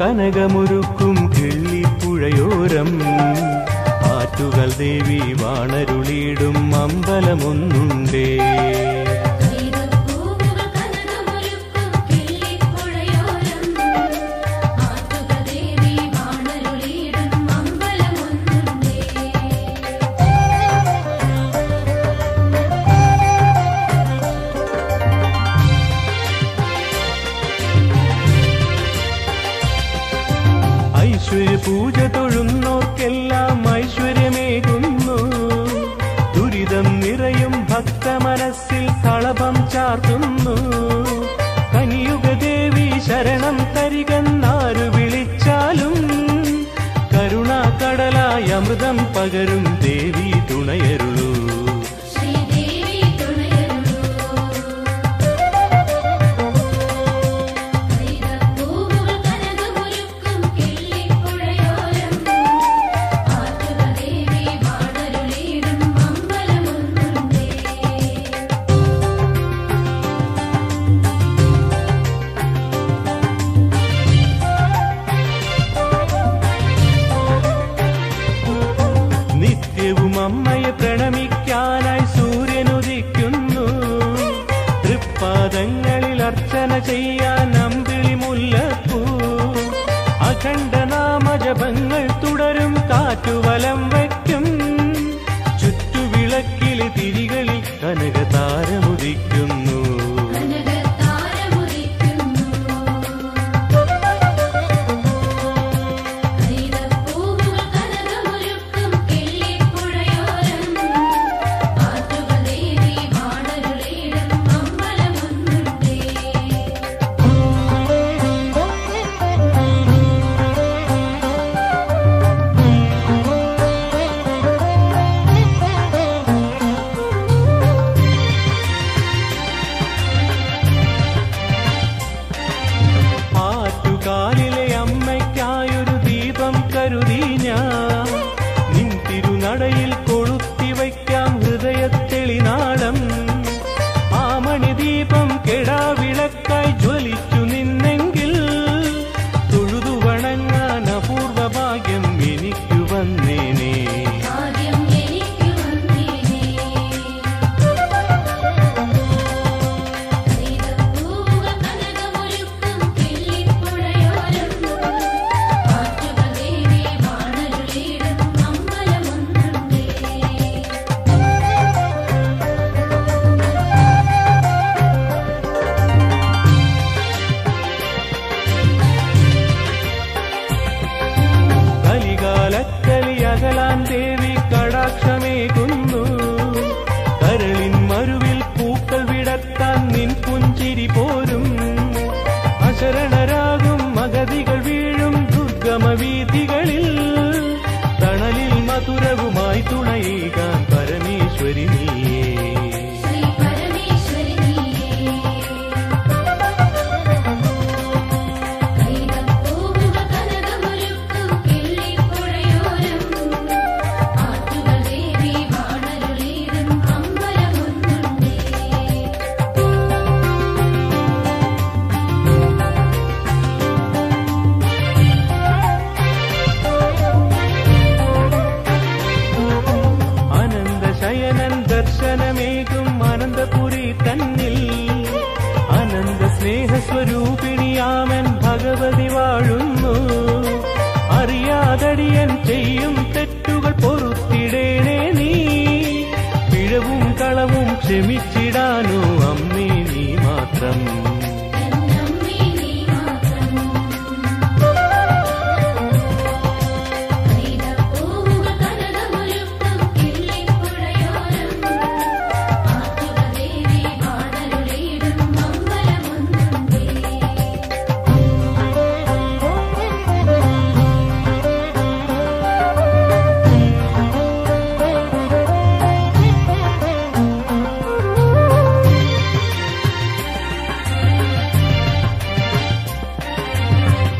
കനകമുറുക്കും കിള്ളിപ്പുഴയോരം. ആറ്റുകൾ ദേവി വാണരുളിയിടും അമ്പലമൊന്നുണ്ടേ.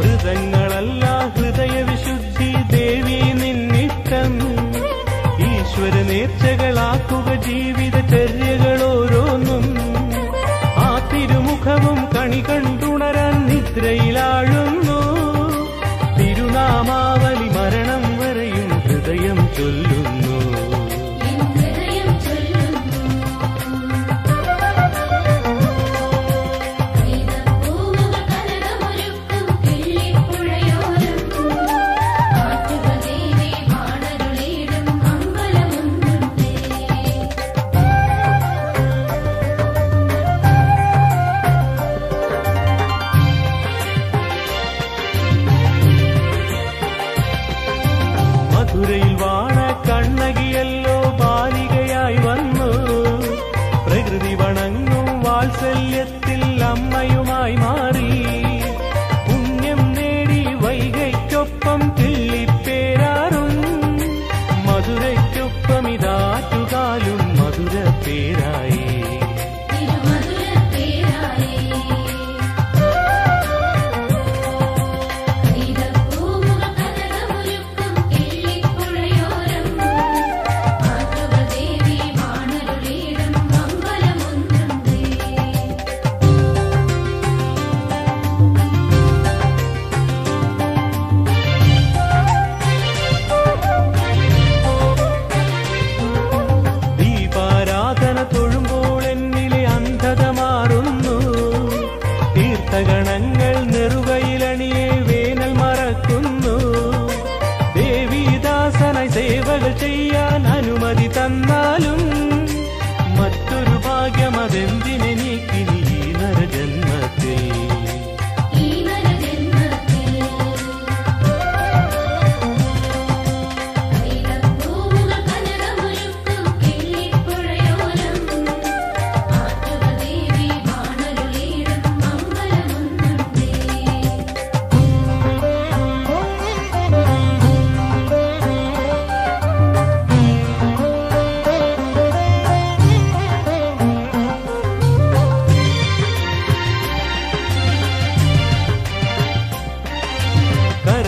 മൃതങ്ങളല്ല ഹൃദയ വിശുദ്ധി ദേവി നിന്നിഷ്ടം. ഈശ്വര നേർച്ചകളാക്കുക ജീവിത ചര്യകളോരോന്നും. ആ തിരുമുഖവും കണി കണ്ടുണരാൻ നിദ്രയിലാഴുന്നു. തിരുനാമാവൻ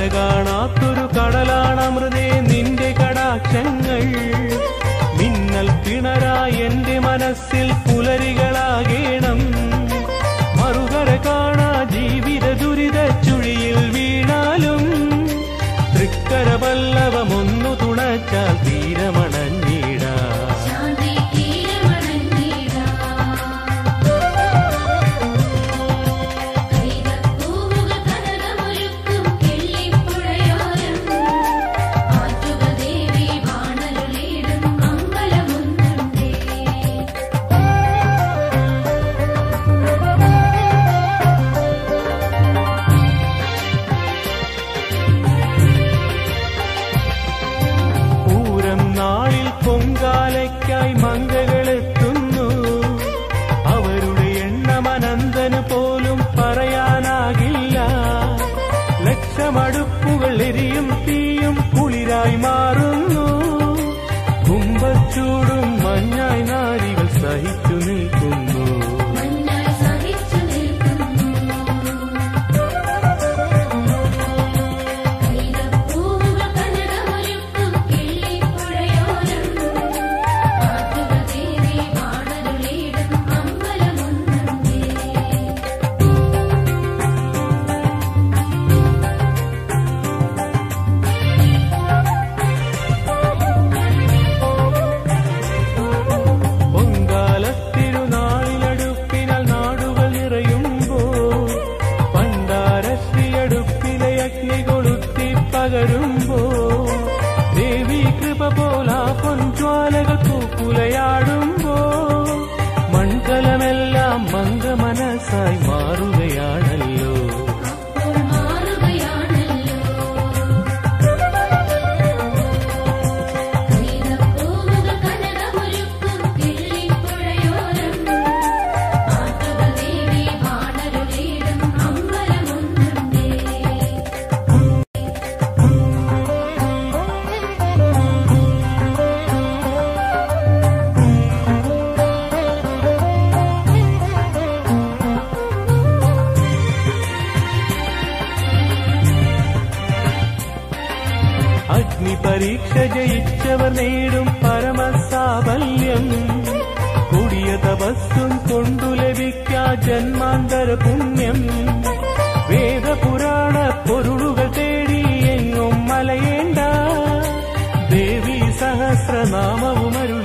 കാണാത്തൊരു കടലാണമൃതേ നിന്റെ കടാക്ഷങ്ങൾ. മിന്നൽ പിണരാ എന്റെ മനസ്സിൽ പുലരികളാകേണ. ദീപപോലാ പൊൻജ്വാലകൾ പൂക്കുലയാടുമ്പോ മൺകലമെല്ലാം മംഗമനസായി മാറും പരീക്ഷ ജയിച്ചവർ നേടും പരമസാബല്യം. കൊടിയ തപസ്സും കൊണ്ടു ലഭിക്കാ ജന്മാന്തര പുണ്യം. വേദപുരാണ പൊരുളുകൾ തേടി എങ്ങും മലയേണ്ട. ദേവി സഹസ്രനാമവുമരുൾ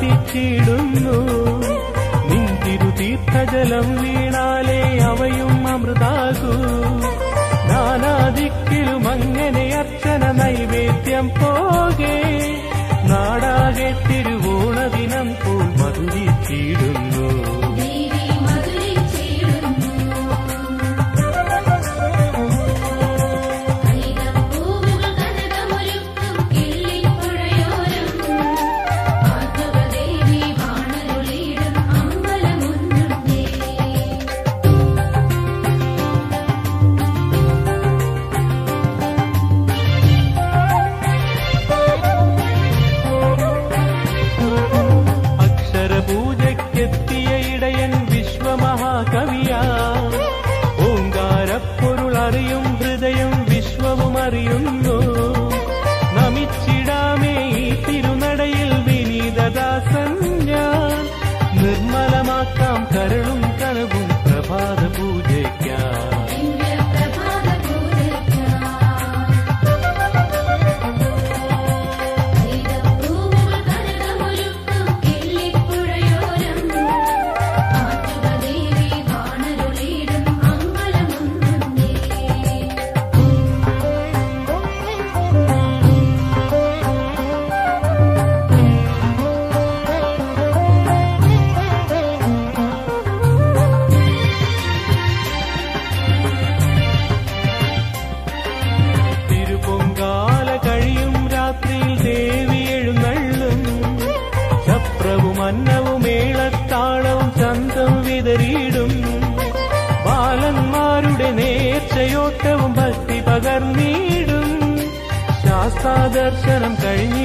പ്രാർത്ഥിച്ചിടുന്നു നിന്തിരു തീർത്ഥജലം വീണാലേ അവയും അമൃതാകൂ. നാനാദിക്കിലും അങ്ങനെ അർച്ചന നൈവേദ്യം പോകേ. നാടാകെ തിരുവോണ ദിനം പോൽ മധുരിച്ചിടുന്നു അറിയുന്നു ദർശനം കഴിഞ്ഞു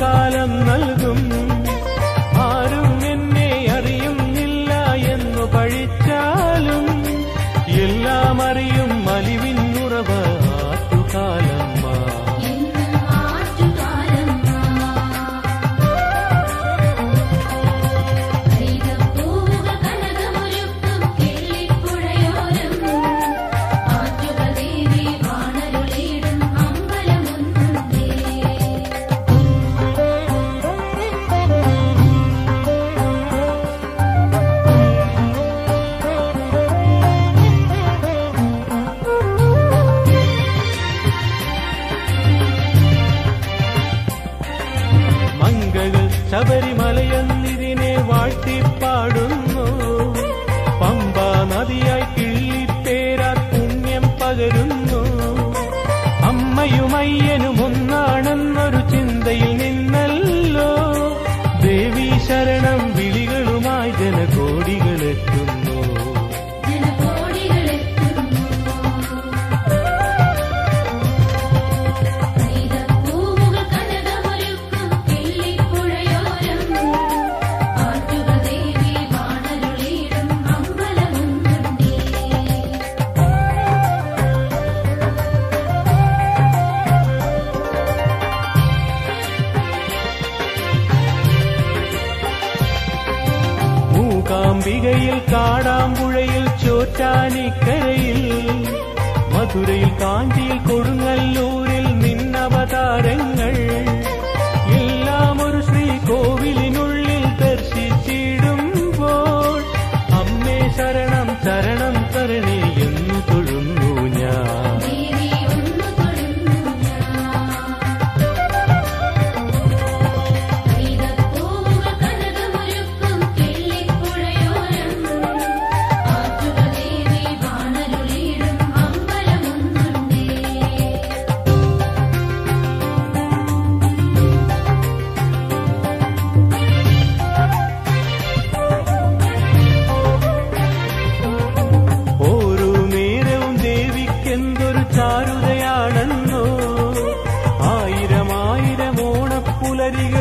കാലം നൽകും करने அறிய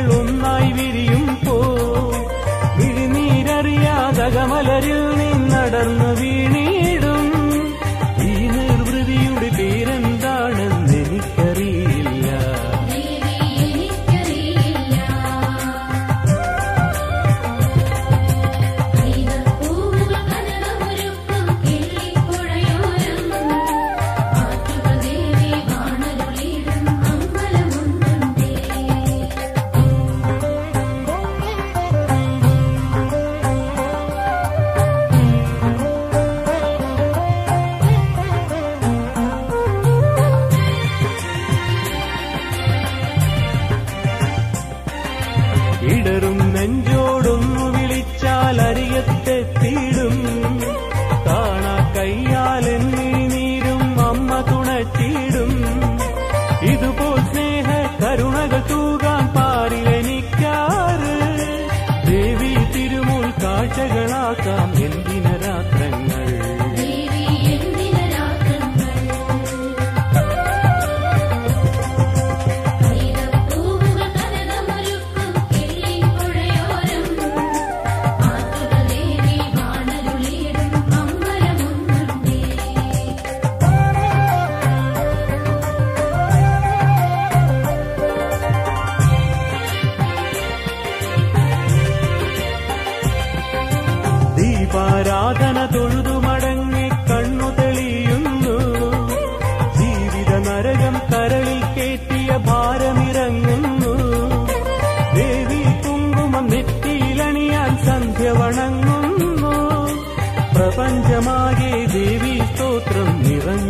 ప్రపంచమాగే దేవి స్తోత్రం स्तोत्रम्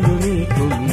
निरन्